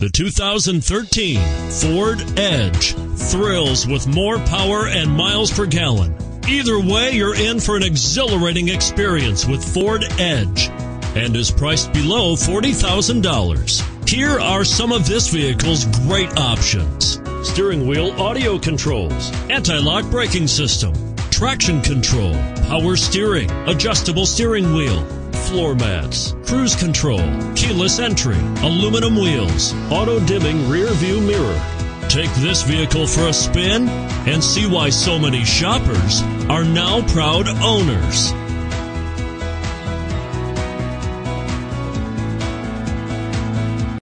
The 2013 Ford Edge thrills with more power and miles per gallon. Either way, you're in for an exhilarating experience with Ford Edge and is priced below $40,000. Here are some of this vehicle's great options. Steering wheel audio controls, anti-lock braking system, traction control, power steering, adjustable steering wheel, floor mats, cruise control, keyless entry, aluminum wheels, auto dimming rear view mirror. Take this vehicle for a spin and see why so many shoppers are now proud owners.